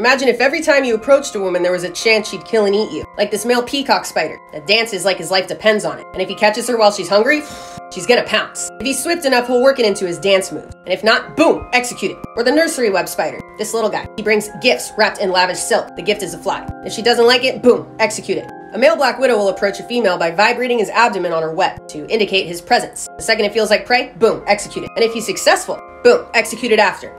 Imagine if every time you approached a woman there was a chance she'd kill and eat you. Like this male peacock spider that dances like his life depends on it. And if he catches her while she's hungry, she's gonna pounce. If he's swift enough, he'll work it into his dance moves. And if not, boom, execute it. Or the nursery web spider, this little guy. He brings gifts wrapped in lavish silk. The gift is a fly. If she doesn't like it, boom, execute it. A male black widow will approach a female by vibrating his abdomen on her web to indicate his presence. The second it feels like prey, boom, execute it. And if he's successful, boom, execute it after.